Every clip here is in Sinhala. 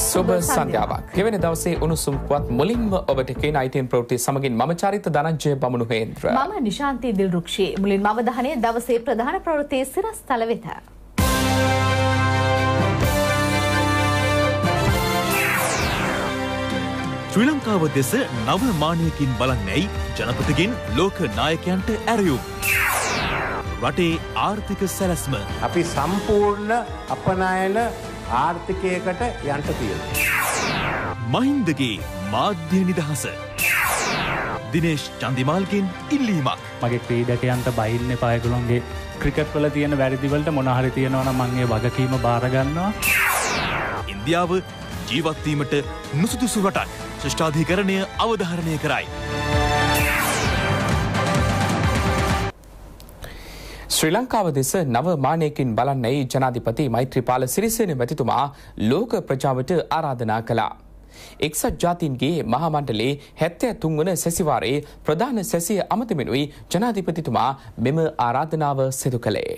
සුබ සන්ධ්‍යාවක්. ගෙවෙන දවසේ උණුසුම් පුවත් මුලින්ම ඔබට එකේ අයිටන් ප්‍රෘති සමගින් ම චරිත ධනංජය බමුණු හේන්ද්‍ර. මම නිශාන්තී දිල් රුක්ෂී මුලින් අවධානය දවසේ ප්‍රධාන ප්‍රවෘතිය සිරස් තල වෙත. ශ්‍රී ලංකාව දෙස නව මානයකින් බලන්නැයි ජනපතිගෙන් ලෝක නායකයන්ට ඇරයුම්. රටේ ආර්ථික සැලැස්ම. අපි සම්පූර්ණ අපනයන ආර්ථිකයකට යන්ට තියෙන. මහින්දගේ මාධ්‍ය නිදහස. දිනේශ් චන්දිමාල්ගෙන් ඉල්ලීමක්. මගේ ක්‍රීඩකයන්ට බයින්න පායකුළුන්ගේ ක්‍රිකට් වල තියෙන වැරදිවලට මොනහරි තියෙනවන මංගේ වගකීම බාරගන්නවා. ඉන්දියාව ජීවත්වීමට නුසුදුසු රටක් ශෂ්ඨාධීකරණය අවධාරණය කරයි. ශ්‍රී ලංකාව දෙස නව මානයකින් බලන්නයි ජනාධිපති මෛත්‍රපාල සිරිසේන මැතිතුමා ලෝක ප්‍රජාවට ආරාධනා කළා. එක්සත් ජාතින්ගේ මහමණ්ඩලේ හැත්තෑ තුන්වන සැසිවාරයේ ප්‍රධාන සැසිය අමතමෙනුයි ජනාධිපතිතුමා මෙම ආරාධනාව සිදු කළේ.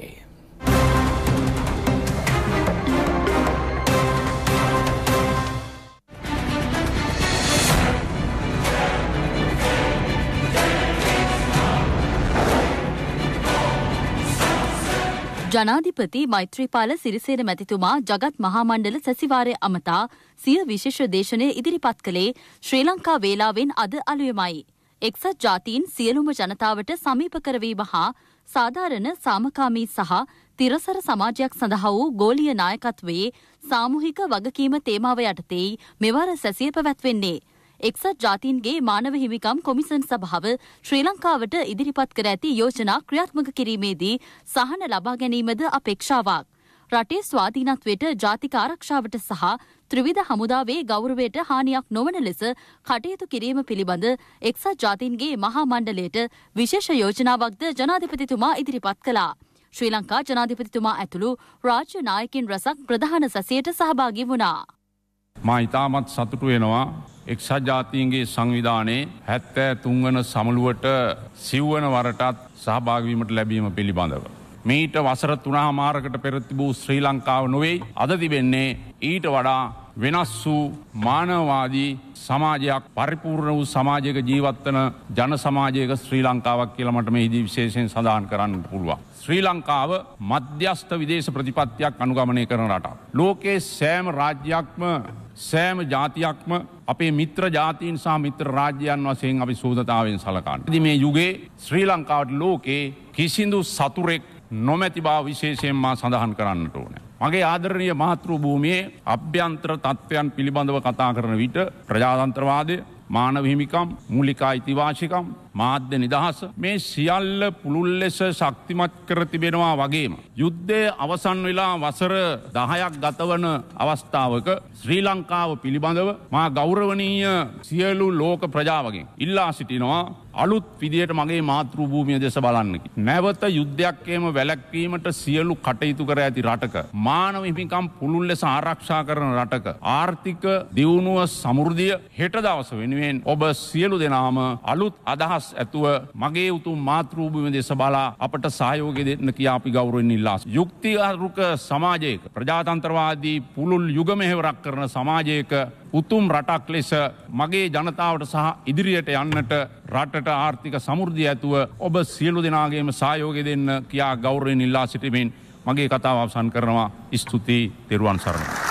ජනාධිපති මෛත්‍රීපාල සිරිසේන මැතිතුමා ජගත් මහාමණ්ඩල සැසිවාරය අමතා සිය විශේෂ දේශනය ඉදිරිපත් කළේ ශ්‍රී ලංකා වේලාවෙන් අද අලුයමයි. එක්සත් ජාතීන් සියලුම ජනතාවට සමීප කරවීම හා සාධාරණ සාමකාමී සහ තිරසර සමාජයක් සඳහා වූ ගෝලිය නායකත්වයේ සාමූහික වගකීම තේමාව යටතේයි මෙවර සැසිය පැවැත්වෙන්නේ. එක්සත් ජාතීන්ගේ මානව හිමිකම් කොමිසන් සභාව ශ්‍රී ලංකාවට ඉදිරිපත් කර ඇති යෝජනා ක්‍රියාත්මක කිරීමේදී සහන ලබා ගැනීමද අපේක්ෂාවක්. රටේ ස්වාධීනත්වයට ජාතික ආරක්ෂාවට සහ ත්‍රිවිධ හමුදාවේ ගෞරවයට හානියක් නොවන ලෙස කටයුතු කිරීම පිළිබඳ එක්සත් ජාතීන්ගේ මහා මණ්ඩලයට විශේෂ යෝජනාවක්ද ජනාධිපතිතුමා ඉදිරිපත් කළා. ශ්‍රී ලංකා ජනාධිපතිතුමා ඇතුළු රාජ්‍ය නායකින් රසක් ප්‍රධාන සැසයට සහභාගි වුණා. මා ඉතාමත් සතුටු වෙනවා එක්සත් ජාතීන්ගේ සංවිධානයේ හැත්තෑ තුන්වන සමුළුවට සිව්වන වරටත් සහභාගවීමට ලැබීම පිළිබඳව. මීට වසර තුනා මාරකට පෙරතිබූ ශ්‍රී ලංකාව නොවෙයි අද තිබෙන්නේ ඊට වඩා වෙනස් වූ මානවවාදී සමාජයක් පරිපූර්ණ වූ සමාජයක ජීවත්වන ජන සමාජයක ශ්‍රී ලංකාවක් කියලමට මේ හිදී විශේෂයෙන් සඳහන් කරන්න පුළුවන්. ශ්‍රී ලංකාව මධ්‍යස්ථ විදේශ ප්‍රතිපත්තියක් අනුගමනය කරන රට. ලෝකයේ සෑම රාජ්‍යයක්ම සෑම ජාතියක්ම අපේ මිත්‍ර ජාතීන් සහ මිත්‍ර රාජ්‍යයන් වසයෙන් අපි සූදතාවෙන් සලකාන්න. ද මේ යුගේ ශ්‍රී ලංකාවට ලෝකයේ කිසිදු සතුරෙක් නොමැති බා විශේෂයෙන්මා සඳහන් කරන්නට ඕන. මගේ ආදරණය මාතෘ භූමියයේ අභ්‍යන්ත්‍ර තත්ත්වයන් පිළිබඳව කතා කරන විට ප්‍රජාතන්ත්‍රවාදය මානව හිමිකම් මුලිකා ඉතිවාශිකම් මාධ්‍ය නිදහස මේ සියල්ල පුළුල් ලෙස ශක්තිමත් කර තිබෙනවා වගේම. යුද්ධය අවසන් වෙලා වසර දහයක් ගතවන අවස්ථාවක ශ්‍රී ලංකාව පිළිබඳව මා ගෞරවනීය සියලු ලෝක ප්‍රජාවගෙන් ඉල්ලා සිටිනවා අලුත් විදියට මගේ මාතෘ භූමිය දෙස බලන්නකි. නැවත යුද්ධයක්කේම වැලැක්වීමට සියලු කටයුතු කර ඇති රටක. මානව හිමිකම් පුළුල් ලෙස ආරක්ෂා කරන රටක. ආර්ථික දියුණුව සමුෘදිය හෙට දවස වෙනුවෙන් ඔබ සියලු දෙනාම අලුත් අදහස් ඇතුව මගේ උතුම් මාතෘභූමි දෙස බලා අපට සහයෝග දෙන්න කියා අපි ගෞරුවෙන් ඉල්ලාස්. යුක්තිහරුක සමාජයක ප්‍රජාතන්ත්‍රවාදී පුළුල් යුගමෙහෙවරක් කරන සමාජයක උතුම් රටක් ලෙස මගේ ජනතාවට සහ ඉදිරියට යන්නට රටට ආර්ථික සමුෘද්ධිය ඇතුව ඔබ සියලු දෙනාගේම සායෝග දෙන්න කියා ගෞරවෙන් ඉල්ලා සිටිමින් මගේ කතාව අවසන් කරනවා ස්තුතියි තෙරුවන් සරණ.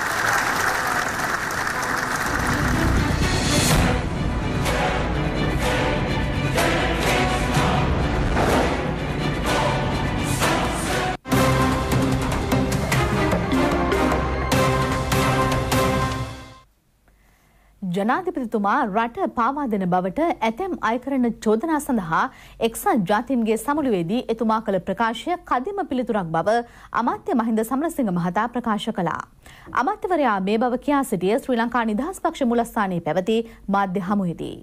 ජනාධිපතිතුමා රට පාවා දෙන බවට ඇතැම් අයකරන චෝදනා සඳහා එක්සත් ජාතීන්ගේ සමුළුවේදී එතුමා කළ ප්‍රකාශය කදිම පිළිතුරක් බව අමාත්‍ය මහින්ද සමරසිංහ මහතා ප්‍රකාශ කළා. අමාත්‍යවරයා මේ බව කියා සිටිය ශ්‍රී ලංකා නිදහස් පක්ෂ මුලස්ථානයේ පැවති මාධ්‍ය හමුවේදී.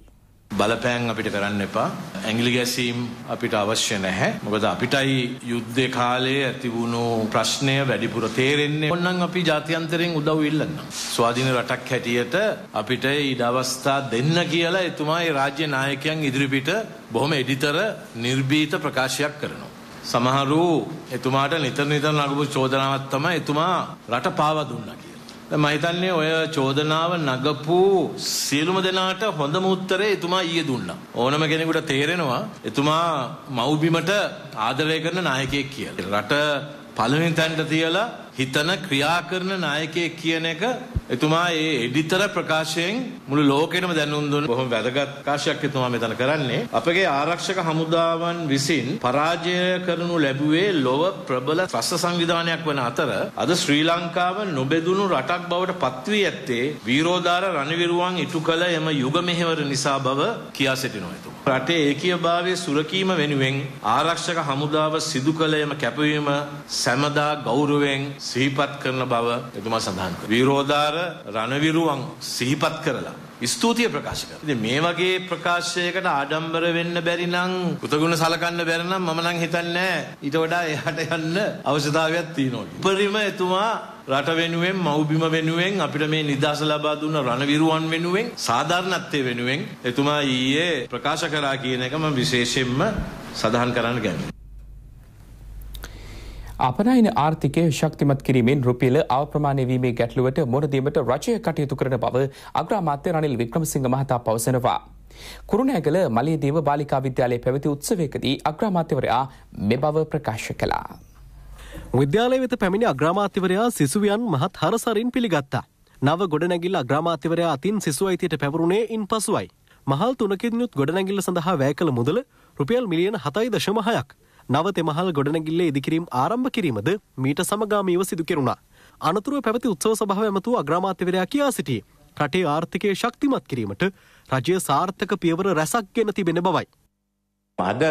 බලපෑන් අපිට කරන්න එපා. ඇඟිලි ගැසීම් අපිට අවශ්‍ය නැහැ. මොකද අපිටයි යුද්ධේ කාලේ ඇති වුණු ප්‍රශ්නය වැඩිපුර තේරෙන්නේ. ඕනනම් අපි ජාත්‍යන්තරයෙන් උදව් ඉල්ලන්න. ස්වාධීන රටක් හැටියට අපිට ඊට අවස්ථා දෙන්න කියලා එතුමා ඒ රාජ්‍ය නායකයන් ඉදිරිපිට බොහොම එඩිතර නිර්භීත ප්‍රකාශයක් කරනවා. සමහරු එතුමාට නිතර නිතර නගපු චෝදනාවක් තමයි එතුමා රට පාවා දුන්නා කියලා. මහිතන්නේ ඔය චෝදනාව නගපු සියලුම දෙනාට හොඳම උත්තරේ එතුමා ඊයේ දුන්නා. ඕනම කෙනෙකුට තේරෙනවා එතුමා මව්බිමට ආදරය කරන නායකයෙක් කියලා. රට පළවෙනි තැනට තියලා හිතන ක්‍රියා කරන නායකයෙක් කියන එක එතුමා ඒ එඩිතර ප්‍රකාශයෙන් මුළු ලෝකෙටම දැනුම් දුන්න බොහොම වැදගත් ප්‍රකාශයක් එතුමා මෙතන කරන්නේ අපගේ ආරක්ෂක හමුදාවන් විසින් පරාජය කරනු ලැබුවේ ලොව ප්‍රබල ත්‍රස්ත සංවිධානයක් වන අතර අද ශ්‍රී ලංකාව නොබෙදුණු රටක් බවට පත්වී ඇත්තේ වීරෝදාර රණවිරුවන් ඉටු කළ එම යුග මෙහෙවර නිසා බව කියා සිටිනවා එතුමා. රටේ ඒකීයභාවය සුරකීම වෙනුවෙන් ආරක්ෂක හමුදාව සිදු කළ එම කැපවීම සැමදා ගෞරවයෙන් සිහිපත් කරන බව එතුමා සඳහන් කළා. වීරෝදාර රණවිරුවන් සිහිපත් කරලා ස්තුතිය ප්‍රකාශ කරනවා. ඉතින් මේ වගේ ප්‍රකාශයකට ආඩම්බර වෙන්න බැරි නම් කෘතගුණ සලකන්න බැරි නම් මම නම් හිතන්නේ ඊට වඩා එහාට යන්න අවශ්‍යතාවයක් තියෙනවා. උපරිම එතුමා රට වෙනුවෙන් මව්බිම වෙනුවෙන් අපිට මේ නිදහස ලබා දුන්න රණවිරුවන් වෙනුවෙන් සාධාරණත්වයේ වෙනුවෙන් එතුමා ඊයේ ප්‍රකාශ කරා කියන එක මම විශේෂයෙන්ම සඳහන් කරන්න කැමතියි. අපනයින ආර්ථිකය ශක්තිමත් කිරීමෙන් රුපියල අවප්‍රමාණය වීමේ ගැටලුවට මුණදීමට රජය කටයුතු කරන බව අග්‍රාමාත්‍ය රනිල් වික්‍රමසිංහ මහතා පවසනවා. කුරුණෑගල මලියදේව බාලිකා විද්‍යාලයේ පැවති උත්සවයකදී අග්‍රාමාත්‍යවරයා මෙ බව ප්‍රකාශ කළා. විද්‍යාලය වෙත පැමිණි අග්‍රාමාත්‍යවරයා සිසුවියන් මහත් හරසරින් පිළිගත්තා. නව ගොඩනැගිල්ල අග්‍රාමාත්‍යවරයා අතින් සිසු අයිතියට පැවරුණේ ඉන් පසුවයි. මහල් තුනකින් යුත් ගොඩනැගිල්ල සඳහා වැය කළ මුදල රුපියල් මිලියන හතයි දශමහයක්. නව තෙමහල් ගොඩනැගිල්ලේ ඉදිකිරීම් ආරම්භ කිරීමද මීට සමගාමීව සිදු කෙරුණා. අනතුරුව පැවති උත්සව සභාව ඇමතු අග්‍රාමාත්‍යවරයා කියා සිටි. රටේ ආර්ථිකය ශක්තිමත් කිරීමට රජය සාර්ථක පියවර රැසක් ගෙන තිබෙන බවයි. අද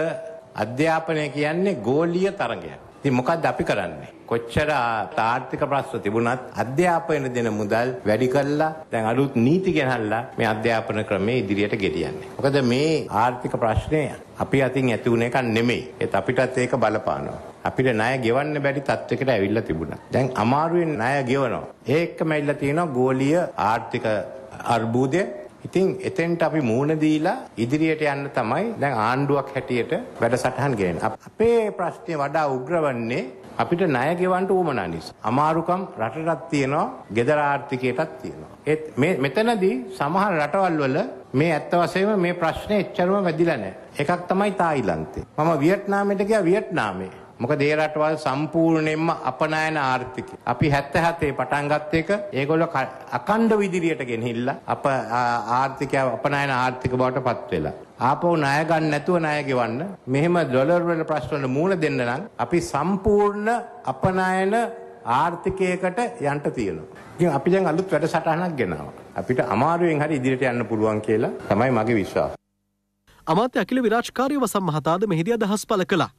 අධ්‍යාපනය කියන්නේ ගෝලීය තරගයක්. ඉතින් මොකක්ද අපි කරන්නේ? කොච්චර ආර්ථික ප්‍රශ්න තිබුණත් අධ්‍යාපනය දෙන මුදල් වැඩි කරලා දැන් අලුත් නීති ගෙනල්ලා මේ අධ්‍යාපන ක්‍රමය ඉදිරියට ගෙනියන්නේ. මොකද මේ ආර්ථික ප්‍රශ්නය අපි අතින් ඇති වුණ එකක් නෙමෙයි. ඒත් අපිටත් ඒක බලපානවා. අපිට ණය ගෙවන්න බැරි තත්වයකට ඇවිල්ලා තිබුණා. දැන් අමාරුවෙන් ණය ගෙවනවා. ඒ එක්කම ඇවිල්ලා තියෙනවා ගෝලීය ආර්ථික අර්බුදය ඉතින් එතෙන්ට අපි මූණ දීලා ඉදිරියට යන්න තමයි දැන් ආණ්ඩුවක් හැටියට වැඩසටහන් ගෙනෙන්නේ. අපේ ප්‍රශ්නේ වඩා උග්‍ර වන්නේ අපිට ණය ගෙවන්න උවමනා නිසා. අමාරුකම් රටටත් තියෙනවා, ගෙදර ආර්ථිකයටත් තියෙනවා. ඒත් මේ මෙතනදී සමහර රටවල් වල මේ ඇත්ත වශයෙන්ම මේ ප්‍රශ්නේ එච්චරම වැදිලා නැහැ. එකක් තමයි තායිලන්තේ. මම වියට්නාමයට ගියා වියට්නාමේ. මොකද ඒ රටවල් සම්පූර්ණයෙන්ම අපනයන ආර්ථිකය. අපි 77 පටන් ගත්ත එක ඒගොල්ලෝ අකණ්ඩ විදිරියට ගෙනහිල්ලා අප ආර්ථිකය අපනයන ආර්ථික බවට පත් වෙලා. ආපහු ණය ගන්න නැතුව ණය ගෙවන්න. මෙහෙම ඩොලර් වල ප්‍රශ්න වල මූණ දෙන්න නම් අපි සම්පූර්ණ අපනයන ආර්ථිකයකට යන්න තියෙනවා. ඉතින් අපි දැන් අලුත් වැඩසටහනක් ගෙනාවා. අපිට අමාරුවෙන් හරි ඉදිරියට යන්න පුළුවන් කියලා තමයි මගේ විශ්වාසය. අමාත්‍ය අකිල විරාජ්කාරී වසම් මහතාද මෙහිදී අදහස් පළ කළා.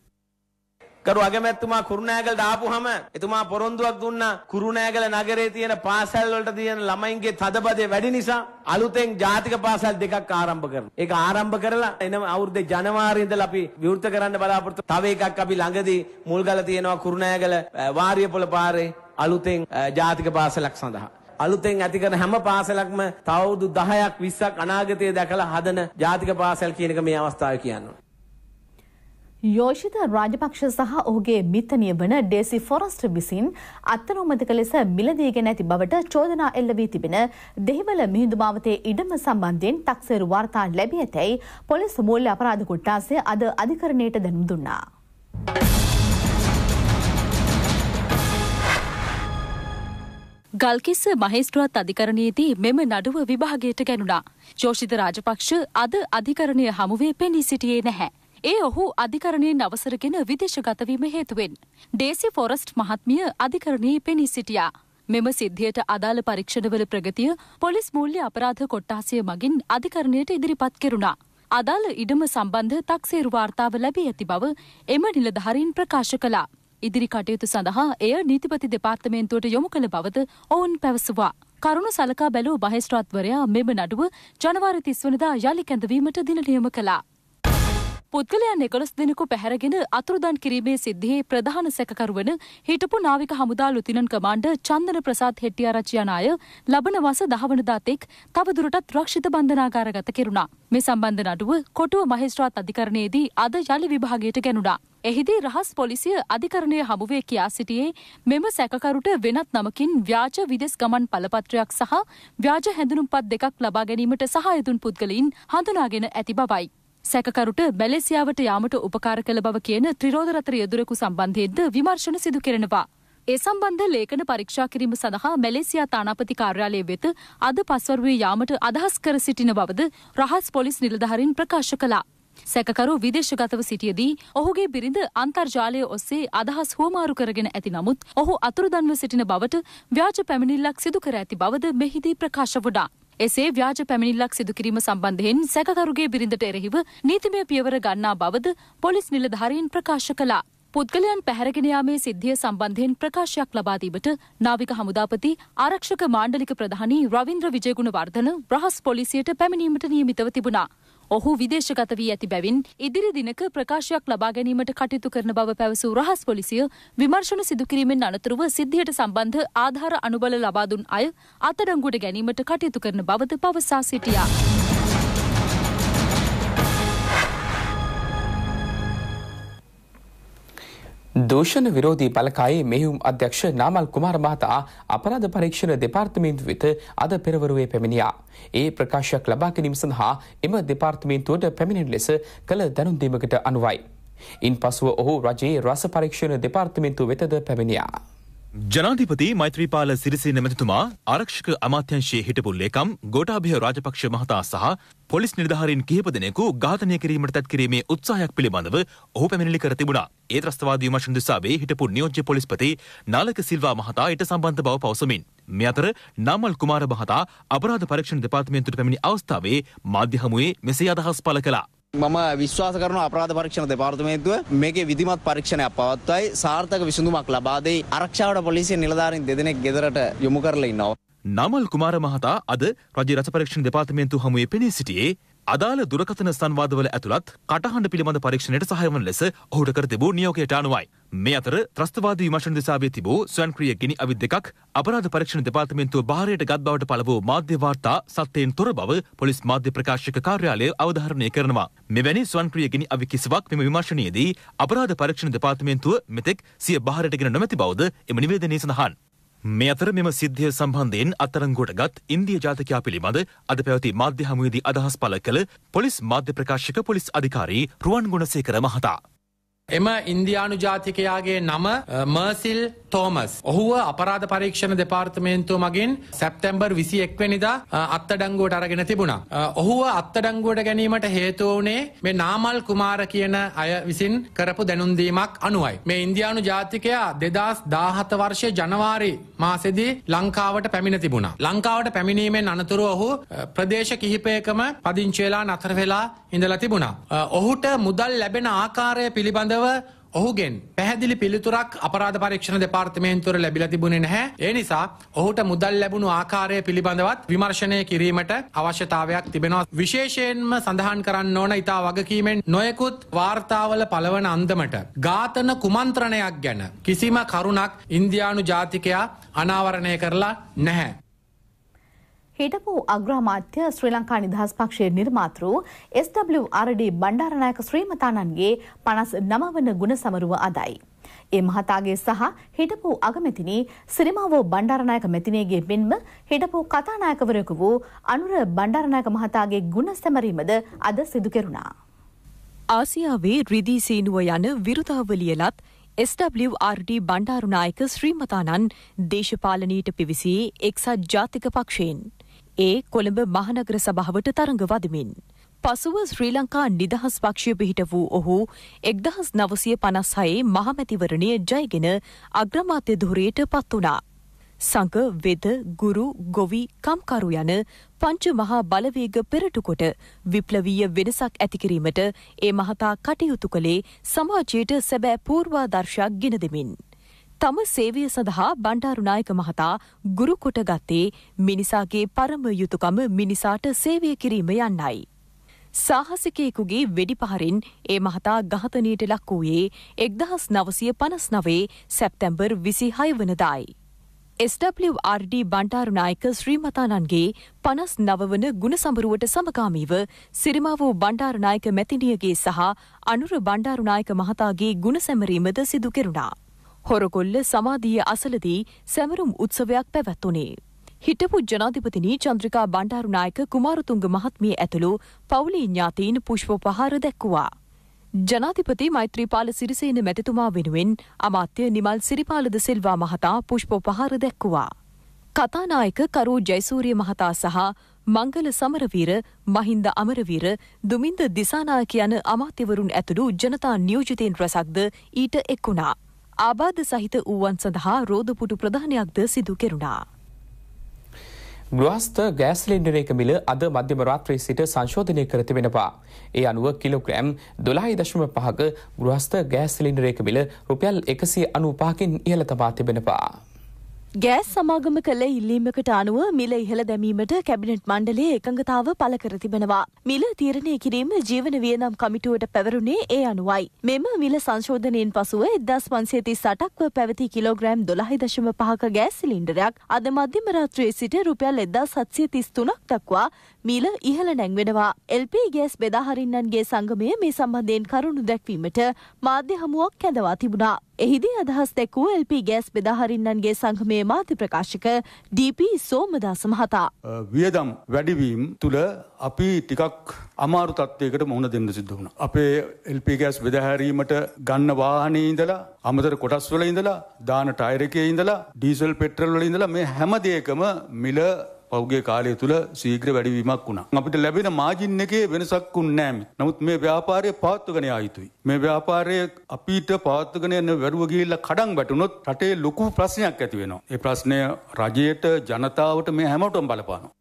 කරු අගමැතිතුමා කුරුණෑගලට ආපුහම එතුමා පොරොන්දුවක් දුන්නා කුරුණෑගල නගරේ තියෙන පාසල් වලට තියෙන ළමයින්ගේ තදබදය වැඩි නිසා අලුතෙන් ජාතික පාසල් දෙකක් ආරම්භ කරනවා. ඒක ආරම්භ කරලා එන අවුරුද්දේ ජනවාරි ඉඳලා අපි විවෘත කරන්න බලාපොරොත්තු. තව එකක් අපි ළඟදී මුල්ගල තියෙනවා කුරුණෑගල වාරියපොළ පාරේ අලුතෙන් ජාතික පාසලක් සඳහා. අලුතෙන් ඇති කරන හැම පාසලක්ම තවුරුදු 10ක් 20ක් අනාගතයේ දැකලා හදන ජාතික පාසල් කියන එක මේ අවස්ථාවේ කියනවා. යෝෂිත රාජපක්ෂ සහ ඔහුගේ මිත්තනිය වන ඩේසි ෆොරස්ට් විසින් අත්තනෝමතික ලෙස මිලදීගෙන ඇති බවට චෝදනා එල්ල වී තිබෙන දෙහිවල මිහිඳු මාවතේ ඉඩම සම්බන්ධයෙන් තක්සේරු වාර්තා ලැබී ඇතැයි පොලිස් මූල්‍ය අපරාධ කොට්ටාසය අද අධිකරණයට දැනුම් දුන්නා. ගල්කිස්ස මහේස්ත්‍රවත් අධිකරණයේදී මෙම නඩුව විභාගයට ගැනුණා. ජෝෂිත රාජපක්ෂ අද අධිකරණය හමුවේ පෙනී සිටියේ නැහැ. ඒ ඔහු අධිකරණයෙන් අවසරගෙන විදේශගතවීම හේතුවෙන්. ඩේසි ෆොරස්ට් මහත්මිය අධිකරණයේ පෙනී සිටියා. මෙම සිද්ධියට අදාළ පරීක්ෂණවල ප්‍රගතිය පොලිස් මූල්‍ය අපරාධ කොට්ටාසිය මගින් අධිකරණයට ඉදිරිපත් කෙරුණා. අදාළ ඉඩම සම්බන්ධ තක්සේරු වාර්තාව ලැබී ඇති බව එම නිලධහරින් ප්‍රකාශ කළා. ඉදිරි කටයුතු සඳහා එය නීතිපති දෙපාර්තමේන්තුවට යොමු කළ බවද ඔවුන් පැවසවා. කරුණු සලකා බැලූ බහිස්ත්‍රාත්වරයා මෙම නඩුව ජනවාරි තිස්වනදා යළි කැඳවීමට දින නියම කළා. පුද්ගලයන් එකොළොස් දෙනෙකු පැහැරගෙන අතුරුදන් කිරීමේ සිද්ධියේ ප්‍රධාන සැකකරුවන හිටපු නාවික හමුදා ලුතිනන් කමාන්ඩ චන්දන ප්‍රසාත් හෙට්ටියාරච්චි යන අය ලබන වස දහවනදාතෙක් තවදුරටත් රක්ෂිත බන්ධනාගාරගත කෙරුණා. මේ සම්බන්ධ නඩුව කොටුව මහේස්ත්‍රාත් අධිකරණයේදී අද යළි විභාගයට ගැනුණා. එහිදී රහස් පොලිසිය අධිකරණය හමුවේ කියා සිටියේ මෙම සැකකරුට වෙනත් නමකින් ව්‍යාජ විදෙස් ගමන් පලපත්‍රයක් සහ ව්‍යාජ හැඳුනුම්පත් දෙකක් ලබා ගැනීමට සහයදුන් පුද්ගලයින් හඳුනාගෙන ඇති බවයි. සැකකරුට මැලේසියාවට යාමට උපකාර කළ බව කියන ත්‍රිරෝධරතර යදුරකු සම්බන්ධයෙන්ද විමර්ශන සිදු කෙරෙනවා. ඒ සම්බන්ධ ලේඛන පරීක්ෂා කිරීම සඳහා මැලේසියා තානාපති කාර්යාලය වෙත අද පස්වරුවේ යාමට අදහස් කර සිටින බවද රහස් පොලිස් නිලධහරින් ප්‍රකාශ කළා. සැකකරු විදේශගතව සිටියදී ඔහුගේ බිරිඳ අන්තර්ජාලය ඔස්සේ අදහස් හුවමාරු කරගෙන ඇති නමුත් ඔහු අතුරුදන්ව සිටින බවට ව්‍යාජ පැමිණිල්ලක් සිදු කර ඇති බවද මෙහිදී ප්‍රකාශ වුණා. එසේ ව්‍යාජ පැමිණිල්ලක් සිදුකිරීම සම්බන්ධයෙන් සැකකරුගේ බිරිඳට එරෙහිව නීතිමය පියවර ගන්නා බවද පොලිස් නිලධාරීන් ප්‍රකාශ කළා. පුද්ගලයන් පැහැරගෙන යාමේ සිද්ධිය සම්බන්ධයෙන් ප්‍රකාශයක් ලබා දීමට නාවික හමුදාපති ආරක්ෂක මාණ්ඩලික ප්‍රධානී රවින්ද්‍ර විජයගුණ වර්ධන රහස් පොලිසියට පැමිණීමට නියමිතව තිබුණා. ඔහු විදේශගත වී ඇති බැවින් ඉදිරි දිනක ප්‍රකාශයක් ලබා ගැනීමට කටයුතු කරන බව පැවසූ රහස් පොලිසිය විමර්ශන සිදුකිරීමෙන් අනතුරුව සිද්ධියට සම්බන්ධ ආධාර අනුබල ලබා දුන් අය අත්අඩංගුවට ගැනීමට කටයුතු කරන බවද පවසා සිටියා. දූෂණ විරෝධී බලකායේ මෙහිුම් අධ්‍යක්ෂ නාමල් කුමාර මහතා අපරාධ පරීක්ෂණ දෙපාර්තමේන්තු වෙත අද පෙරවරුවේ පැමිණියා. ඒ ප්‍රකාශයක් ලබා ගැනීම සඳහා එම දෙපාර්තමේන්තුවට පැමිණෙන ලෙස කළ දැනුම් දීමකට අනුවයි. ඉන් පසුව ඔහු රජයේ රස පරීක්ෂණ දෙපාර්තමේන්තුව වෙතද පැමිණියා. ජනාධිපති මෛත්‍රීපාල සිරිසේන මැතිතුමා ආරක්ෂක අමාත්‍යංශයේ හිටපු ලේකම් ගෝඨාභය රාජපක්ෂ මහතා සහ පොලිස් නිලධාරීන් කිහිප දෙනෙකු ඝාතනය කිරීමට තත් කිරීමේ උත්සාහයක් පිළිබඳව ඔහු පැමිණිලි කර තිබුණා. ඒ ත්‍රස්තවාදී විමර්ශන දිසාවේ හිටපු නියෝජ්‍ය පොලිස්පති නාලක සිල්වා මහතා ඊට සම්බන්ධ බව පවසමින් මේ අතර නාමල් කුමාර මහතා අපරාධ පරීක්ෂණ දෙපාර්තමේන්තුවට පැමිණි අවස්ථාවේ මාධ්‍ය හමුවේ මෙසේ අදහස් පළ කළා. මම විශ්වාස කරන අපරාධ පරීක්ෂණ දෙපාර්තමේන්තුව මේකේ විධිමත් පරීක්ෂණයක් පවත්වයි සාර්ථක විසඳුමක් ලබා දෙයි ආරක්ෂාවට පොලිසිය නිලධාරීන් දෙදෙනෙක් ගෙදරට යොමු කරලා ඉන්නවා. නමල් කුමාර මහතා අද රජ රස පරීක්ෂණ දෙපාර්තමේන්තු හමුවේ පෙනී සිටියේ අදාළ දුරකථන සංවාදවල ඇතුළත් කටහඬ පිළිබඳ පරීක්ෂණයට සහයවන ලෙස ඔහුට කර තිබූ නියෝගයට අනුවයි. මේ අතර ත්‍රස්තවාදී විමර්ශන දිසාවේ තිබූ ස්වයංක්‍රීය ගිනි අවි දෙකක් අපරාධ පරීක්ෂණ දෙපාර්තමේන්තුව භාරයට ගත් බවට පළ වූ මාධ්‍ය වාර්තා සත්‍යයෙන් තොර බව පොලිස් මාධ්‍ය ප්‍රකාශක කාර්යාලය අවධාරණය කරනවා. මෙවැනි ස්වයංක්‍රීය ගිනි අවි කිසිවක් මෙම විමර්ශනයේදී අපරාධ පරීක්ෂණ දෙපාර්තමේන්තුව මෙතෙක් සිය භාරයට ගෙන නොමැති බවද එම නිවේදනයේ සඳහන්. මේ අතර මෙම සිද්ධිය සම්බන්ධයෙන් අත්තරංගුවට ගත් ඉන්දිය ජාතිකයා පිළිබඳ අද පැවති මාධ්‍ය හමුවේදී අදහස් පළ කළ පොලිස් මාධ්‍ය ප්‍රකාශක පොලිස් අධිකාරී රුවන් ගුණසේකර මහතා. එම ඉන්දයානු ජාතිකයාගේ නම මර්සිල් තෝමස්. ඔහුව අපරාධ පරීක්ෂණ දෙපාර්තමේන්තුව මගින් සැප්තැම්බර් විසි එක්වනිදා අත්තඩංගුවට අරගෙන තිබුණා. ඔහුව අත්තඩංගුවට ගැනීමට හේතුවනේ මේ නාමල් කුමාර කියන අය විසින් කරපු දැනුන්දීමක් අනුවයි. මේ ඉන්දයානු ජාතිකයා දෙදස් දාහත වර්ෂය ජනවාරි මාසෙදී ලංකාවට පැමිණ තිබුණා. ලංකාවට පැමිණීමෙන් අනතුරු ඔහු ප්‍රදේශ කිහිපයකම පදිංචේලා නතර වෙලා ඉඳලා තිබුණා. ඔහුට මුදල් ලැබෙන ආකාරය පිළිබඳව ඔහුගෙන් පැහැදිලි පිළිතුරක් අපරාධ පරීක්ෂණ දෙපාර්තමේන්තුවර ලැබිල තිබුණේ නැහැ. ඒ නිසා ඔහුට මුදල් ලැබුණු ආකාරය පිළිබඳවත් විමර්ශනය කිරීමට අවශ්‍යතාවයක් තිබෙනවා. විශේෂයෙන්ම සඳහන් කරන්න ඕන ඉතා වගකීමෙන් නොයෙකුත් වාර්තාවල පලවන අන්දමට. ඝාතන කුමන්ත්‍රණයක් ගැන කිසිම කරුණක් ඉන්දයානු ජාතිකයා අනාවරණය කරලා නැහැ. හිටපු අග්‍රාමාත්‍ය ශ්‍රී ලංකා නිදහස් පක්ෂයේ නිර්මාතෘ SWRD බණ්ඩාරනායක ශ්‍රීමතානන්ගේ පනස් නමවන ගුණ සමරුව අදයි. ඒ මහතාගේ සහ හිටපු අගමැතිනි සිරිමාවෝ බණ්ඩාරනායක මැතිනේගේ මෙන්ම හිටපු කතානායකවරයකු වූ අනුර බණ්ඩාරනායක මහතාගේ ගුණ සැමරීමද අද සිදු කෙරුණා. ආසියාවේ රිදී සීනුව යන විරුතාවලියලත් SWRD බණ්ඩාරුනායක ශ්‍රීමතානන් දේශපාලනීට පිවිසී එක්සත් ජාතික පක්ෂයෙන්. ඒ කොළඹ මහනගර සභාවට තරඟ වදමින්. පසුව ශ්‍රී ලංකා නිදහස් පක්ෂය පිහිට වූ ඔහු එක්දහස් නවසය පනස්හයේ මහමැතිවරණය ජයගෙන අග්‍රමාත්‍ය දුරයට පත් වනා. සංක වෙද ගුරු ගොවි කම්කරු යන පංච මහා බලවේග පෙරටුකොට විප්ලවීය වෙනසක් ඇතිකිරීමට ඒ මහතා කටයුතු කළේ සමාජයට සැබෑ පූර්වාදර්ශයක් ගෙන දෙමින්. තම සේවය සඳහා බණ්ඩාරුනායක මහතා ගුරුකොට ගත්තේ මිනිසාගේ පරම යුතුකම මිනිසාට සේවය කිරීම යන්නයි. සාහසිකයෙකුගේ වෙඩිපහරින් ඒ මහතා ඝාතනයට ලක් වූයේ එක්දහස් නවසය පනස් නවේ සැප්තැම්බර් විසි හය වනදායි. SWRD බණ්ඩාරුනායක ශ්‍රීමතානන්ගේ පනස් නවවන ගුණසඹරුවට සමගාමීව සිරිමා වූ බණ්ඩාරුනායක මැතිනියගේ සහ අනුර බණ්ඩාරුනායක මහතාගේ ගුණසැමරීමද සිදු කෙරුණා. හොරකොල්ල සමාධීය අසලදී සැමරුම් උත්සවයක් පැවැත්වුණේ. හිටපු ජනාධිපතිනී චන්ද්‍රිකා බණ්ඩාරුනායක කුමාරතුංග මහත්මිය ඇතුළු පවුලේ ඥාතීන් පුෂ්ප පහර දැක්වුවා. ජනාධිපති මෛත්‍රීපාල සිරිසේන මැතිතුමා වෙනුවෙන් අමාත්‍ය නිමල් සිරිපාලද සිල්වා මහතා පුෂ්ප පහර දැක්වුවා. කතානායක කරු ජයසූරිය මහතා සහ මංගල සමරවීර මහින්ද අමරවීර දුමින්ද දිසානායක යන අමාත්‍යවරුන් ඇතුළු ජනතා නියෝජිතයෙන් රැසක්ද ඊට එක්වුණා. ආබාධ සහිත වූවන් සඳහා රෝධපුටු ප්‍රධානයක්ද සිදු කෙරුණා. ගෘහස්ත ගෑස් සිලින්ඩරයක මිල අද මධ්‍යම රාත්‍රයේ සිට සංශෝධනය කර තිබෙනවා. ඒ අනුව කිලෝග්‍රෑම් 12.5ක ගෘහස්ත ගෑස් සිලින්ඩරයක මිල රුපියල් 195කින් ඉහළ තබා තිබෙනවා. ගෑස් සමාගම කළ ඉල්ලීමකට අනුව මිල ඉහළ දැමීමට කැබිනට් මණ්ඩලයේ එකඟතාව පළ කර තිබෙනවා. මිල තීරණය කිරීම ජීවන වියනම් කමිටුවට පැවරුණේ ඒ අනුවයි. මෙම මිල සංශෝධනයෙන් පසුව එදස් පන්සිය තිස් අටක්ව පැවති කිලෝග්‍රෑම් දොළහි දශම පහක ගෑස් සිලින්ඩරයක් අද මධ්‍යම රාත්‍රයේ සිට රුපියල් එදා සත්සිය තිස් තුනක් දක්වා මිල ඉහළ නැංවෙනවා. LP ගෑස් බෙදාහරින්නන්ගේ සංගමය මේ සම්බන්ධයෙන් කරුණු දැක්වීමට මාධ්‍ය හමුවක් කැඳවා තිබුණා. එහිදී අදහස් දැක්වූ LP ගෑස් බෙදාහරින්නන්ගේ සංගමයේ මාධ්‍ය ප්‍රකාශක DP සෝමදාස මහතා. වියදම් වැඩිවීම් තුළ අපි ටිකක් අමාරු තත්වයකට මුහුණ දෙන්න සිද්ධ වුණා. අපේ LP ගෑස් බෙදහැරීමට ගන්න වාහනේ ඉඳලා අමතර කොටස් වල ඉඳලා දාන ටයර් එකේ ඉඳලා ඩීසල් පෙට්‍රල් වල ඉඳලා මේ හැම දෙයකම මිල පෞගේ කාලය තුළ සීග්‍ර වැඩිවීමක් වුණා. අපිට ලැබෙන මාජින් එකේ වෙනසක් වුන්නේ නැහැ. නමුත් මේ ව්‍යාපාරය පවත්වගෙන යා යුතුයි. මේ ව්‍යාපාරය අපිට පවත්වගෙන යන වැඩුව ගිහිල්ලා කඩන් වැටුනොත් රටේ ලොකු ප්‍රශ්නයක් ඇති වෙනවා. ඒ ප්‍රශ්නය රජයට ජනතාවට මේ හැමෝටම බලපානවා.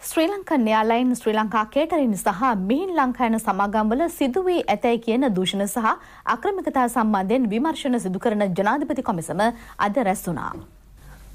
ශ්‍රී ලංකන් යාලයින් ශ්‍රී ලංකා කේටරින් සහ මිහින් ලංකා යන සමාගම්වල සිදුවී ඇතැයි කියන දූෂණ සහ අක්‍රමිකතා සම්බන්ධයෙන් විමර්ශන සිදු කරන ජනාධිපති කොමිසම අද රැස් වුණා.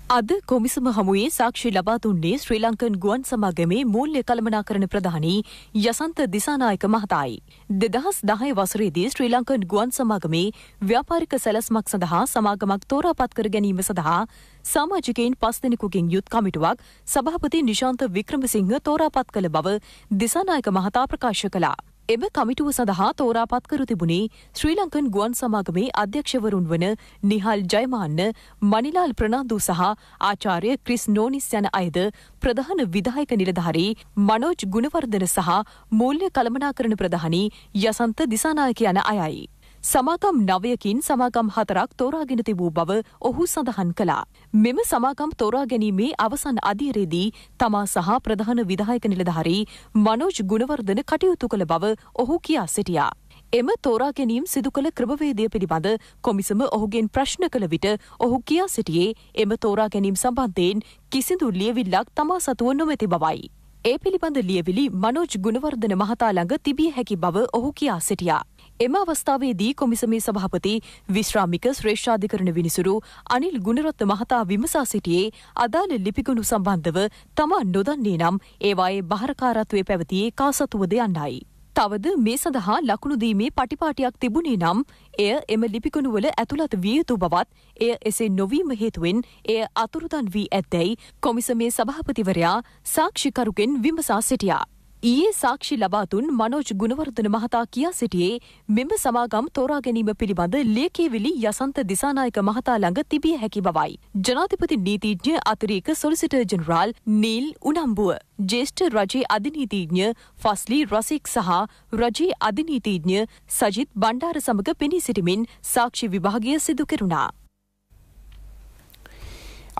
අද කොමිසම හමුවේ සාක්ෂි ලබා දුන්නේ ශ්‍රී ලංකන් ගුවන් සමාගමේ මූල්‍ය කළමනාකරන ප්‍රධානී යසන්ත දිසානායක මහතායි. දෙදහස් දහය වසරේදී ශ්‍රී ලංකන් ගුවන් සමාගමේ ව්‍යාපාරික සැලස්මක් සඳහා සමාගමක් තෝරාපත් කර ගැනීම සඳහා සාමාජිකයින් පස් දෙනෙකුගෙන් යුත් කමිටුවක් සභාපති නිශාන්ත වික්‍රමසිංහ තෝරාපත් කළ බව දිසානායක මහතා ප්‍රකාශ කළා. එම කමිටුව සඳහා තෝරාපත් කරු තිබුණේ ශ්‍රී ලංකන් ගුවන් සමාගමේ අධ්‍යක්ෂවරුන් වන නිහල් ජයමාන්න මනිලාල් ප්‍රනාන්දු සහ ආචාර්ය ක්‍රිස් නෝනිස් යන අයද ප්‍රධාන විදායක නිලධාරී මනෝජ් ගුණවර්ධන සහ මූල්‍ය කළමනාකරන ප්‍රධානී යසන්ත දිසානායක යන අයයි. සමාගම් නවයකින් සමාගම් හතරක් තෝරාගෙන තිබූ බව ඔහු සඳහන් කළා. මෙම සමාගම් තෝරා ගැනීමේ අවසන් අධීරයේදී තමා සහ ප්‍රධාන විදායක නිලධාරී මනෝජ් ගුණවර්ධන කටයුතු කළ බව ඔහු කියා සිටියා. එම තෝරා ගැනීම් සිදු කළ ක්‍රමවේදය පිළිබඳ කොමිසම ඔහුගෙන් ප්‍රශ්න කළ විට ඔහු කියා සිටියේ එම තෝරා ගැනීම් සම්බන්ධයෙන් කිසිදු ලියවිල්ලක් තමා සතුව නොමැති බවයි. ඒ පිළිබඳ ලියවිලි මනෝජ් ගුණවර්ධන මහතා ළඟ තිබිය හැකි බව ඔහු කියා සිටියා. එම අවස්ථාවේදී කොමිසමේ සභාපති විශ්‍රාමික ශ්‍රේෂ්ඨාධිකරණ විනිසුරු අනිල් ගුණරත්න මහතා විමසා සිටියේ අදාළ ලිපිගුණු සම්බන්ධව තමා නොදන්නේ නම් ඒවායේ බහරකාරත්වය පැවතියේ කාසතුවද යන්නයි. තවද මේ සඳහා ලකුණු දීමේ පටිපාටියක් තිබුණේ නම් එය එම ලිපිගුණුවල ඇතුළත් විය යුතු බවත් එය එසේ නොවීම හේතුවෙන් එය අතුරුදන් වී ඇත්තැයි කොමිසමේ සභාපතිවරයා සාක්ෂිකරුගෙන් විමසා සිටියා. ඊයේ සාක්ෂි ලබාතුන් මනෝජ් ගුණවර්ධන මහතා කියා සිටියේ මෙම සමාගම් තෝරා ගැනීම පිළිබඳ ලේකේවිලි යසන්ත දිසානායක මහතා ළඟ තිබිය හැකි බවයි. ජනාධිපති නීතිඥ අතිරේක සොලිසිටර් ජනරාල් නීල් උනම්බුව. ජේෂ්ඨ රජයේ අධිනීතිඥ ෆස්ලි රසික් සහ රජයේ අධිනීතිඥ සජිත් බණ්ඩාර සමග පෙනී සිටිමින් සාක්ෂි විභාගය සිදු කෙරුණා.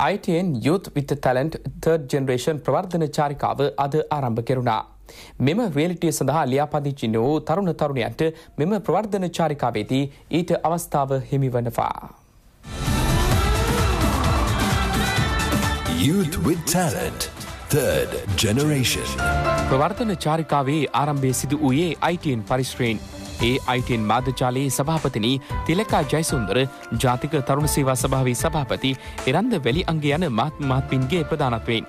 ITN Youth with Talent Third Generation ප්‍රවර්ධන චාරිකාව අද ආරම්භ කෙරුණා. මෙම රියලිටිය සඳහා ලියාපදිංචි වූ තරුණ තරුණයන්ට මෙම ප්‍රවර්ධන චාරිකාවේදී ඊට අවස්ථාව හිමිවනවා. Youth with Talent Third Generation ප්‍රවර්ධන චාරිකාවේ ආරම්භය සිදු වූයේ ITN පරිශ්‍රයෙන්. ඒ අයිටන් මාධ්‍යජාලයේ සභාපතිනී තිලකා ජයසුන්දර ජාතික තරුණ සේවා සභාවේ සභාපති එරන්ද වැලි අංගේ යන මාත් මාත්පින්ගේ ප්‍රධානත්වයෙන්.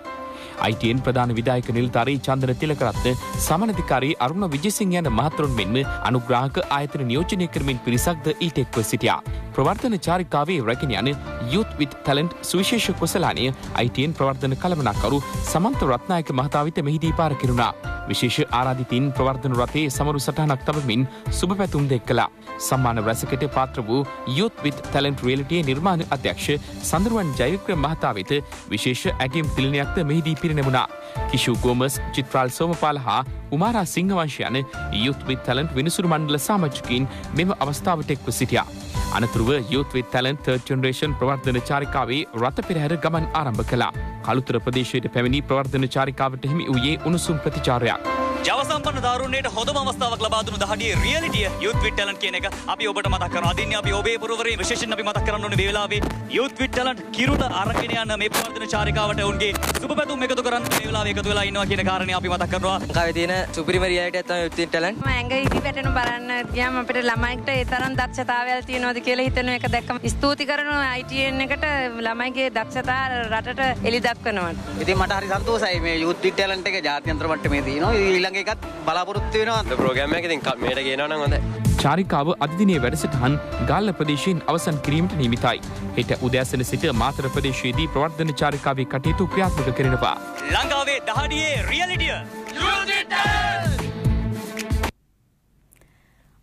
ITN ප්‍රධාන විදායක නිලධාරී චන්දන තිලකරත්න සමනධිකාරී අරුණ විජයසිංහ යන මහතුරුන් මෙන්ම අනුග්‍රාහක ආයතන නියෝජනය කරමින් පිරිසක්ද ඊට එක්ව සිටියා. ප්‍රවර්ධන චාරිකාවේ රැගෙන යන යුත් විත් ටැලන්ට් සුවිශේෂ කුසලානය ITN ප්‍රවර්ධන කළමනාකරු සමන්ත රත්නායක මහතා විත මෙහිදී පාර කෙරුණා. විශේෂ ආරාධිතින් ප්‍රවර්ධන රථයේ සමරු සටහනක් තබමින් සුබ පැතුම් දෙක් කළා. සම්මාන රැසකට පාත්‍ර වූ යුත් විත් ටැලන්ට් රියලිටියේ නිර්මාණ අධ්‍යක්ෂ සඳරුවන් ජයවික්‍රම මහතා වෙත විශේෂ ඇගම් තිලනයක්ද මෙහිදී පිරිනැමුණා. කිෂු ගෝමස් චිත්‍රාල් සෝමපාල හා උමාරා සිංහවංශ යන යුත් විත් ටැලන්ට් විනිසුරු මණ්ඩල සාමච්චකින් මෙම අවස්ථාවට එක්ව සිටියා. අනතුරුව youth with talent third generation ප්‍රවර්ධන චාරිකාවේ රථ පෙරහැර ගමන් ආරම්භ කළා. කළුතර ප්‍රදේශයට පැමිණි ප්‍රවර්ධන චාරිකාවට හිමි වූයේ උණුසුම් ප්‍රතිචාරයක්. ජවසම්පන්න දරුණයට හොඳම අවස්ථාවක් ලබා දුණු දහඩියේ රියලිටිය යුත් විත් ටැලන්ට් කියන එක අපි ඔබට මතක් කරනවා. අදින්නේ අපි ඔබේ පුරවරේ විශේෂයෙන් අපි මතක් කරන්න ඕනේ මේ වෙලාවේ යුත් විත් ටැලන්ට් කිරුළ අරගෙන යන මේ ප්‍රවර්ධන චාරිකාවට උන්ගේ සුබ පැතුම් එකතු කරන්න මේ වෙලාවේ එකතු වෙලා ඉන්නවා කියන කාරණේ අපි මතක් කරනවා. ලංකාවේ තියෙන සුපිරිම රියලිටියක් තමයි යුත් විත් ටැලන්ට්. මම ඇඟ ඉදි පැටෙනු බලන්න ගියාම අපිට ළමයින්ට ඒ තරම් දක්ෂතාවයල් තියෙනවද කියලා හිතන එක දැක්කම ස්තුති කරනවා ITN එකට ළමයිගේ දක්ෂතා රටට එලි දක්වනවට. ඉතින් මට හරි සන්තෝෂයි මේ යුත් විත් ටැලන්ට් එක ජාත්‍යන්තර මට්ටමේ තියෙනවා. ඊළඟ එකත් බලාපොරොත්තු වෙනවා. ප්‍රෝග්‍රෑම් එක මේට ගේනවා නම් හොඳයි. චාරිකාව අධදිනය වැඩසටහන් ගාල්ල ප්‍රදේශයෙන් අවසන් කිරීමට නිමිතයි. හෙට උදෑසන සිට මාතර ප්‍රදේශයේදී ප්‍රවර්ධන චාරිකාවේ කටයුතු ක්‍රියාත්මක කරනවා. ලංකාවේ දහඩියේ රියලිටිය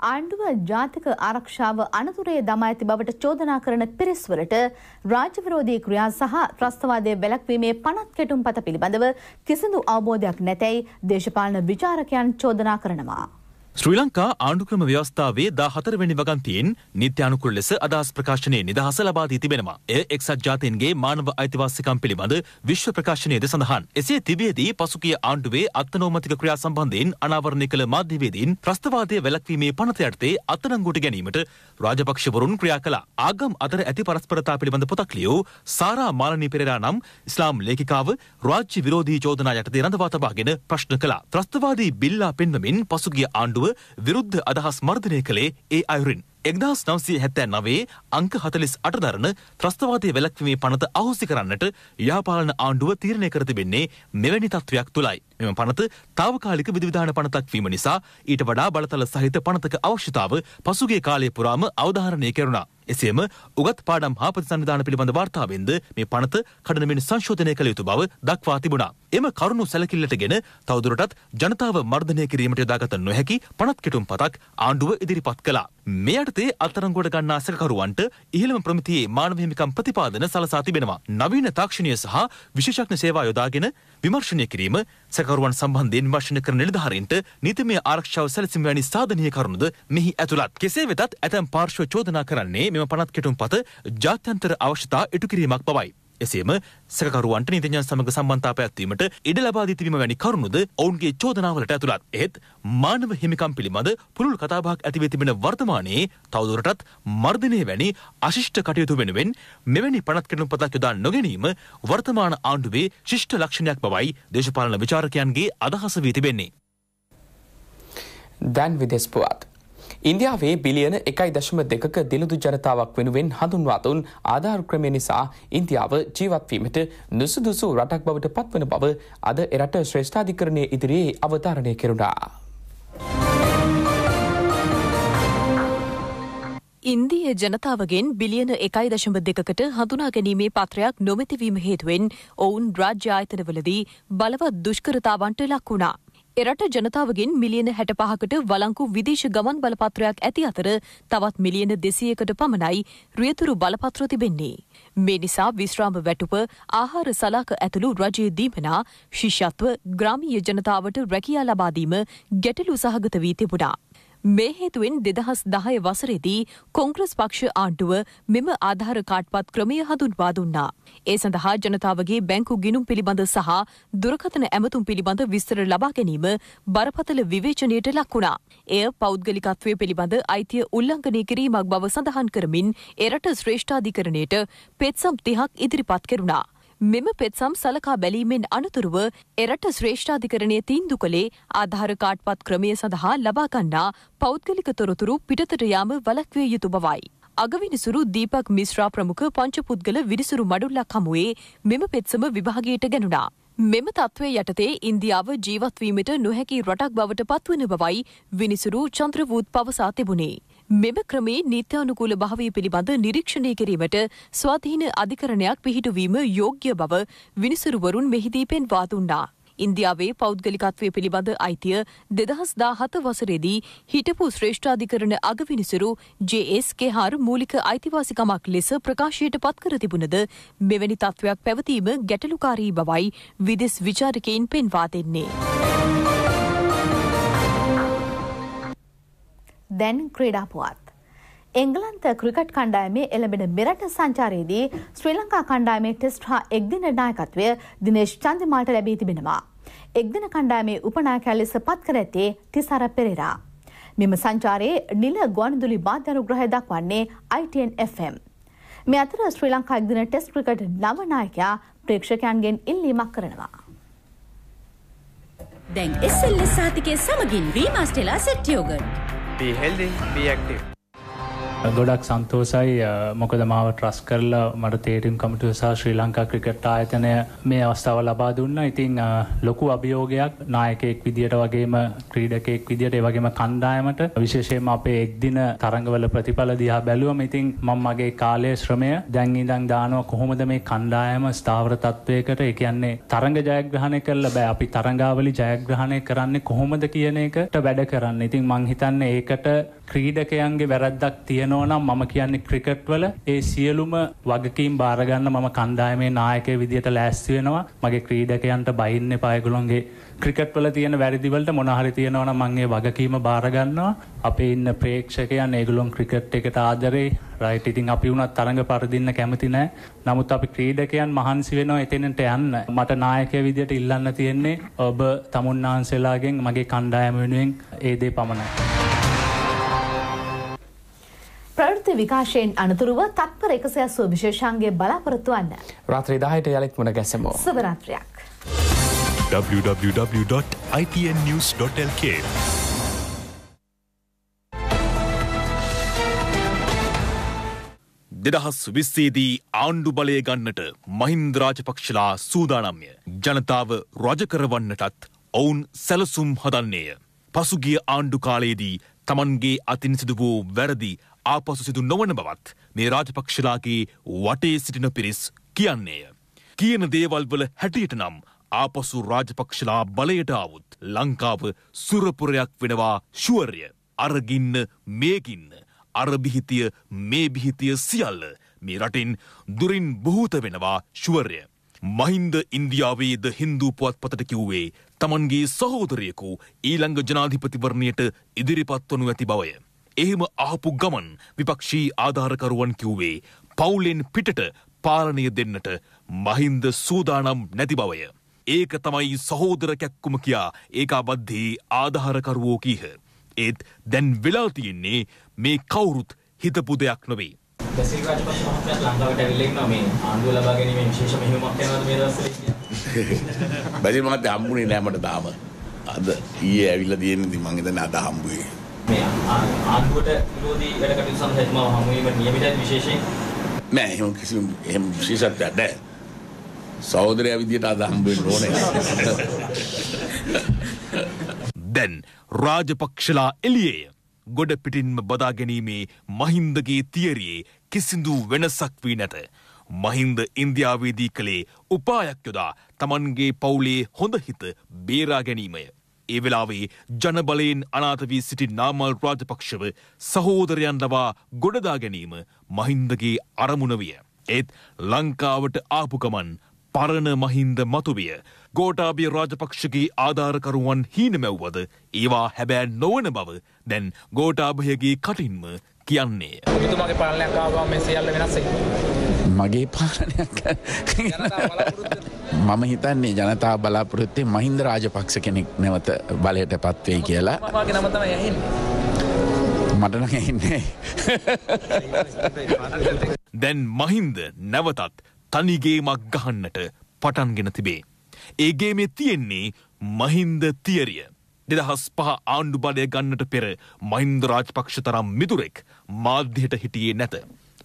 ආණ්ඩුව ජාතික ආරක්ෂාව අනතුරේ දමා ඇති බවට චෝදනා කරන පිරිස්වලට රාජවිරෝධී ක්‍රියා සහ ත්‍රස්තවාදය වැළැක්වීමේ පනත් කෙටුම් පත පිළිබඳව කිසිදු අවබෝධයක් නැතැයි දේශපාලන විචාරකයන් චෝදනා කරනවා. ශ්‍රී ලංකා ආණ්ඩුක්‍රම ව්‍යවස්ථාවේ දා හතරවැනි වගන්තියෙන් නිත්‍යානුකුල් ලෙස අදහස් ප්‍රකාශනයේ නිදහස ලබා දී තිබෙනවා. එය එක්සත් ජාතීන්ගේ මානව අයිතිවාසිකම් පිළිබඳ විශ්ව ප්‍රකාශනයේද සඳහන්. එසේ තිබියදී පසුගිය ආණ්ඩුවේ අත්නෝමතික ක්‍රියා සම්බන්ධයෙන් අනාවරණය කළ මාධ්‍යවේදීන් ත්‍රස්තවාදය වැළැක්වීමේ පනත යටතේ අත්අඩංගුවට ගැනීමට රාජපක්ෂවරුන් ක්‍රියා කළා. ආගම් අතර ඇති පරස්පරතා පිළිබඳ පොතක් ලියූ සාරා මාලනී පෙරේරා නම් ඉස්ලාම් ලේඛිකාව රාජ්‍ය විරෝධී චෝදනා යටතේ රඳවා තබාගෙන ප්‍රශ්න කළා. ත්‍රස්තවාදී බිල්ලා පෙන්වමින් පසුගිය ආණ්ඩුව විරුද්ධ අදහස් මර්ධනය කළේ ඒ අයුරින්. එක්දස් නවසය හැත්තෑ නවේ අංක හතලිස් අට දරන ත්‍රස්තවාදය වැලක්වීමේ පනත අහුසි කරන්නට යාපාලන ආණ්ඩුව තීරණය කර තිබෙන්නේ මෙවැනි තත්ත්වයක් තුළයි. මෙම පනත තාවකාලික විධවිධාන පනතක් වීම නිසා ඊට වඩා බලතල සහිත පනතක අවශ්‍යතාව පසුගේ කාලය පුරාම අවධාරණය කෙරුණා. එසේම උගත් පාඩම් හා ප්‍රතිසංවිධාන පිළිබඳ වාර්තාවෙන්ද මේ පනත කඩනමින් සංශෝධනය කළ යුතු බව දක්වා තිබුණා. එම කරුණු සැලකිල්ලටගෙන තවදුරටත් ජනතාව මර්ධනය කිරීමට යොදාගත නොහැකි පනත් කෙටුම් පතක් ආණ්ඩුව ඉදිරිපත් කළා. මේ යටතේ අත්තරංගොඩ ගන්නා සැකකරුවන්ට ඉහළම ප්‍රමිතියේ මානව හිමිකම් ප්‍රතිපාදන සලසා තිබෙනවා. නවීන තාක්ෂණය සහ විශේෂඥ සේවා යොදාගෙන විමර්ශනය කිරීම සැකරුවන් සම්බන්ධයෙන් විමර්ශන කරන නිලධාරීන්ට නීතිමය ආරක්ෂාව සැලසීම වැනි සාධනීය කරුණුද මෙහි ඇතුළත්. කෙසේ වෙතත් ඇතැම් පාර්ශ්ව චෝදනා කරන්නේ මෙම පනත් කෙටුම් පත ජාත්‍යන්තර අවශ්‍යතා ඉටු කිරීමක් බවයි. එසේම සැකරුවන්ට නීතිඥයන් සමග සම්බන්ධතා පැවැත්වීමට ඉඩ ලබා දී තිබීම වැනි කරුණුද ඔවුන්ගේ චෝදනාවලට ඇතුළත්. එහෙත් මානව හිමිකම් පිළිබඳ පුළුල් කතාබහක් ඇති වී තිබෙන වර්තමානයේ තවදුරටත් මර්ධනය වැනි අශිෂ්ට කටයුතු වෙනුවෙන් මෙවැනි පනත් කෙටුම් පතක් යොදා නොගැනීම වර්තමාන ආණ්ඩුවේ ශිෂ්ට ලක්ෂණයක් බවයි දේශපාලන විචාරකයන්ගේ අදහස වී තිබෙන්නේ. දැන් විදෙස් පුවත්. ඉන්දියාවේ බිලියන එකයි දශම දෙකක දිලුදු ජනතාවක් වෙනුවෙන් හඳුන්වාතුන් ආධාර ක්‍රමය නිසා ඉන්දියාව ජීවත්වීමට නුසුදුසු රටක් බවට පත්වන බව අද එරට ශ්‍රේෂ්ඨාධිකරණය ඉදිරියේ අවධාරණය කෙරුණා. ඉන්දිය ජනතාවගෙන් බිලියන එකයි දශම දෙකකට හඳුනා ගැනීමේ පත්‍රයක් නොමැතිවීම හේතුවෙන් ඔවුන් රාජ්‍ය ආයතනවලදී බලවත් දුෂ්කරතාවන්ට ලක් වුණා. එරට ජනතාවගෙන් මිලියන හැට පහකට වලංකු විදේශ ගමන් බලපත්‍රයක් ඇති අතර තවත් මිලියන දෙසියකට පමණයි රියතුරු බලපත්‍ර තිබෙන්නේ. මේ නිසා විශ්‍රාම වැටුප ආහාර සලාක ඇතුළු රජයේ දීමනා ශිෂ්‍යත්ව ග්‍රාමීය ජනතාවට රැකියා ලබාදීම ගැටලු සහගත වී තිබුණා. මේ හේතුවෙන් දෙදහස් දහය වසරේදී කොංග්‍රස් පක්ෂ ආණ්ඩුව මෙම ආධාර කාඩ්පත් ක්‍රමය හඳුන්වා දුන්නා. ඒ සඳහා ජනතාවගේ බැංකු ගිනුම් පිළිබඳ සහ දුරකථන ඇමතුම් පිළිබඳ විස්තර ලබා ගැනීම බරපතල විවේචනයට ලක්වුණා. එය පෞද්ගලිකත්වය පිළිබඳ අයිතිය උල්ලංඝනය කිරීමක් බව සඳහන් කරමින් එරට ශ්‍රේෂ්ඨාධිකරණයට පෙත්සම් තිහක් ඉදිරිපත් කෙරුණා. මෙම පෙත්සම් සලකා බැලීමෙන් අනතුරුව එරට ශ්‍රේෂ්ඨාධිකරණය තීන්දු කළේ ආධාර කාඩ්පත් ක්‍රමය සඳහා ලබාගන්නා පෞද්ගලික තොරතුරු පිටතට යාම වලක්විය යුතු බවයි. අගවිනිසුරු දීපක් මිශ්‍රා ප්‍රමුඛ පංචපුද්ගල විනිසුරු මඩුල්ලක් හමුවේ මෙම පෙත්සම විභාගයට ගැනුණා. මෙම තත්ත්වය යටතේ ඉන්දියාව ජීවත්වීමට නොහැකි රටක් බවට පත්වන බවයි විනිසුරු චන්ද්‍රවූත් පවසා තිබුණේ. මෙම ක්‍රමේ නිත්‍යානුකූල භාවය පිළිබඳ නිරීක්ෂණය කිරීමට ස්වාධීන අධිකරණයක් පිහිටුවීම යෝග්‍ය බව විනිසුරුවරුන් මෙහිදී පෙන්වා දුන්නා. ඉන්දියාවේ පෞද්ගලිකත්වය පිළිබඳ අයිතිය දෙදහස් දාහත වසරේදී හිටපු ශ්‍රේෂ්ඨාධිකරණ අගවිනිසුරු ජේ.එස්. කෙහාර් මූලික අයිතිවාසිකමක් ලෙස ප්‍රකාශයට පත්කර තිබුණද මෙවැනි තත්ත්වයක් පැවතීම ගැටලුකාරී බවයි විදෙස් විචාරකයින් පෙන්වා දෙන්නේ. දැන් ක්‍රීඩාපුවත්. එංගලන්ත ක්‍රිකට් කණ්ඩායමේ එළඹෙන මෙරට සංචාරයේදී ශ්‍රී ලංකා කණ්ඩායමේ ටෙස්ට් හා එක්දින නායකත්වය දිනේශ් චන්දිමාල්ට ලැබී තිබෙනවා. එක්දින කණ්ඩායමේ උපනායකයා ලෙස පත් කර ඇත්තේ තිසර පෙරේරා. මෙම සංචාරයේ නිල ගුවන්විදුලි බාධ්‍යානුග්‍රහය දක්වන්නේ ITN FM. මේ අතර ශ්‍රී ලංකා එක්දින ටෙස්ට් ක්‍රිකට් නව නායකයා ප්‍රේක්ෂකයන්ගෙන් ඉල්ලීමක් කරනවා. දැන් එස්සල්ල සාතිකය සමගින් වීමස්ටෙලා සෙට්ටියෝගන්. Be healthy, be active. ගොඩක් සන්තෝසයි. මොකද මාව ට්‍රස් කරලා මට තේරුම් කමිටුව සහ ශ්‍රී ලංකා ක්‍රිකට් ආයතනය මේ අවස්ථාව ලබා දුන්න. ඉතින් ලොකු අභියෝගයක් නායකෙක් විදියට වගේම ක්‍රීඩකෙක් විදියට ඒ වගේම කණ්ඩායමට විශේෂයෙන්ම අපේ එක්දින තරඟවල ප්‍රතිඵල දිහා බැලුවම ඉතින් මම මගේ කාලයේ ශ්‍රමය දැන් ඉඳන් දානවා කොහොමද මේ කණ්ඩායම ස්ථාවර තත්වයකට? ඒ කියන්නේ තරඟ ජයග්‍රහණය කරලා බෑ. අපි තරඟාවලි ජයග්‍රහණය කරන්නේ කොහොමද කියන එකට වැඩ කරන්න. ඉතින් මං හිතන්නේ ඒකට ක්‍රීඩකයන්ගේ වැරද්දක් තියෙනවා නම් මම කියන්නේ ක්‍රිකට් වල ඒ සියලුම වගකීම් බාරගන්න මම කණ්ඩායමේ නායකයෙක් විදියට ලෑස්ති වෙනවා. මගේ ක්‍රීඩකයන්ට බයින්න එපා ඒගොල්ලොන්ගේ ක්‍රිකට් වල තියෙන වැරදි වලට මොන හරි තියෙනවා නම් මම ඒ වගකීම බාර ගන්නවා. අපේ ඉන්න ප්‍රේක්ෂකයන් ඒගොල්ලොන් ක්‍රිකට් එකට ආදරේ රයිට් ඉතින් අපි වුණත් තරඟ පරදින්න කැමති නැහැ. නමුත් අපි ක්‍රීඩකයන් මහන්සි වෙනවා එතනට යන්න. මට නායකයා විදියට ඉල්ලන්න තියෙන්නේ ඔබ තමුන්නාන්සලාගෙන් මගේ කණ්ඩායම වෙනුවෙන් ඒ දේ පමණයි. ප්‍රවෘත්ති විකාශයෙන් අනතුරුව තත්පර එකසය සුව විශේෂන්ගේ බලාපොරොත්තු වන්න. රාත්‍රී දාහයට යළිත් මුණ ගැසමෝ. සුභරාත්‍රයක්. www.itnnews.lk දෙදහස් විස්සේදී ආණ්ඩු බලය ගන්නට මහින්ද රාජපක්ෂලා සූදානම්ය. ජනතාව රජකරවන්නටත් ඔවුන් සැලසුම් හදන්නේය. පසුගිය ආණ්ඩු කාලයේදී තමන්ගේ අතින් සිදු වූ වැරදි ආපසු සිදු නොවන බවත් මේ රාජපක්ෂලාගේ වටේ සිටින පිරිස් කියන්නේය. කියන දේවල්වල හැටියට නම් ආපසු රාජපක්ෂලා බලයට ආවුත් ලංකාව සුරපුරයක් වෙනවා ශුවර්ය අරගින්න මේගින්න අරබිහිතිය මේ බිහිතිය සියල්ල මේ රටින් දුරින් බහූත වෙනවා ශුවර්ය. මහින්ද ඉන්දියාවේද හින්දු පුවත් පතට කිව්වේ තමන්ගේ සහෝදරයකු ඊළඟ ජනාධිපතිවරණයට ඉදිරිපත් වනු ඇති බවය. එහෙම අහපු ගමන් විපක්ෂී ආධාරකරුවන් කිව්වේ පවුලෙන් පිටට පාලනය දෙන්නට මහින්ද සූදානම් නැති බවය. ඒක තමයි සහෝදර කැක්කුම කියා ඒකාබද්ධයේ ආධාරකරුවෝ කීහ. ඒත් දැන් වෙලා තියෙන්නේ මේ කවුරුත් හිතපු දෙයක් නොවේ. බැසිල් රාජපක්ෂ මහත්මයාත් ලංකාවට ඇවිල්ලා ඉන්නවා මේ ආණ්ඩුව ලබා ගැනීමේ විශේෂ මෙහෙයුමක් යනවාද මේ දවස්වල බැසිල් මහත්තයා හම්බුනේ නෑ මට තාම. අද ඊයේ ඇවිල්ලා තියෙන ඉතින් මං හිතන්නේ අද හම්බුවේ. මේ ආණ්ඩුවට විරෝධී වැඩ කටයුතු සඳහා මම හමු වීම නියමිතයි විශේෂයෙන් නෑ එහෙම කිසිම එහෙම විශේෂත්වයක් නෑ. සහෝදරයා විදියට අද හම්බ වෙන්න ඕනේ. දැන් රාජපක්ෂලා එළියේය. ගොඩ පිටින්ම බදා ගැනීමේ මහින්දගේ තියරියේ කිසිදු වෙනසක් වී නැත. මහින්ද ඉන්දියාවේදී කළේ උපායක් යොදා තමන්ගේ පවුලේ හොඳ හිත බේරා ගැනීමය. ඒ වෙලාවේ ජනබලයෙන් අනාත වී සිටි නාමල් රාජපක්ෂව සහෝදරයන් ලබා ගොඩදා ගැනීම මහින්දගේ අරමුණ විය. ඒත් ලංකාවට ආපුකමන් පරණ මහින්ද මතුවිය. ගෝටාබිය රාජපක්ෂගේ ආධාරකරුවන් හීනමැව්වද ඒවා හැබෑ නොවන බව දැන් ගෝටාභයගේ කටින්ම කියන්නේ. ඔබතුමාගේ පාලනයක් ආවම මේ සියල්ල වෙනස් මගේ පාලනයක් මම හිතන්නේ ජනතා බලාපොරොත්තේ මහින්ද රාජපක්ෂ කෙනෙක් නැවත බලයට පත්වෙයි කියලා. මටන ඇහින්නේ. දැන් මහින්ද නැවතත් තනිගේමක් ගහන්නට පටන්ගෙන තිබේ. ඒගේ මේ තියෙන්නේ මහින්ද තියරිය. දෙදහස් පහ ආණ්ඩු බලය ගන්නට පෙර මහින්ද රාජපක්ෂ තරම් මිතුරෙක් මාධ්‍යයට හිටියේ නැත.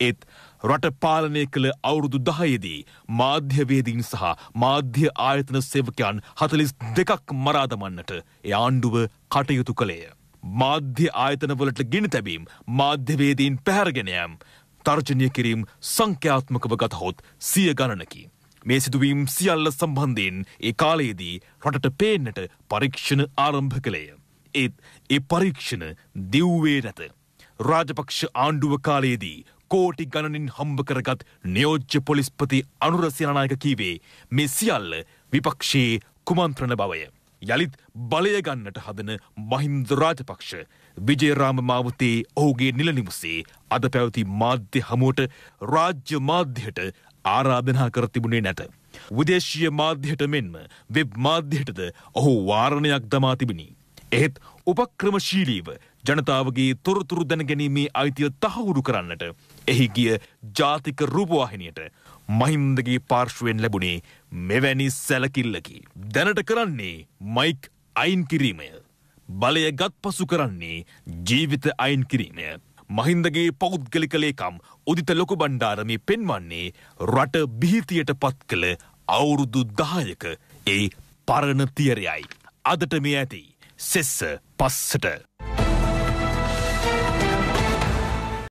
ඒත් රට පාලනය කළ අවුරුදු දහයේදී මාධ්‍යවේදීන් සහ මාධ්‍ය ආයතන සේවකයන් හතලිස් දෙකක් මරාදමන්නට එ ආණ්ඩුව කටයුතු කළේය. මාධ්‍ය ආයතනවලට ගෙන තැබීම් මාධ්‍යවේදීන් පැහැරගෙනයම් තර්ජනය කිරීම් සංඛ්‍යාත්මකව ගතහොත් සිය ගණනකි. මේ සිදුවීම් සියල්ල සම්බන්ධයෙන් ඒ කාලයේදී රටට පේන්නට පරීක්ෂණ ආරම්භ කළේය. ඒත් ඒ පරීක්ෂණ දිව්වේ නැත. රාජපක්ෂ ආණ්ඩුව කාලයේදී කෝටි ගණනින් හම්බ කරගත් නියෝජ්‍ය පොලිස්පති අනුරසියනායක කීවේ මේ සියල්ල විපක්ෂයේ කුමන්ත්‍රණ බවය. යළිත් බලය ගන්නට හදන මහින්ද රාජපක්ෂ විජයරාම මාවතේ ඔහුගේ නිලනිවසේ අද පැවති මාධ්‍ය හමුවට රාජ්‍ය මාධ්‍යයට ආරාධනා කර තිබුණේ නැත. විදේශීය මාධ්‍යයට මෙන්ම වෙබ් මාධ්‍යයටද ඔහු වාරණයක් දමා තිබිණි. එහෙත් උපක්‍රමශීලීව ජනතාවගේ තොරතුරු දැනගැනීමේ අයිතිය තහවුරු කරන්නට එහි ගිය ජාතික රූපවාහිනියට මහින්දගේ පාර්ශ්වෙන් ලැබුණේ මෙවැනි සැලකිල්ලකි. දැනට කරන්නේ මයික් අයින් කිරීමය. බලය ගත් පසු කරන්නේ ජීවිත අයින් කිරීමය. මහින්දගේ පෞද්ගලික ලේකම් උදිත ලොකු බණ්ඩාරමේ පෙන්වන්නේ රට බිහිතියට පත් කළ අවුරුදු දායක ඒ පරණ තියරයයි. අදට මේ ඇති සෙස්ස පස්සට.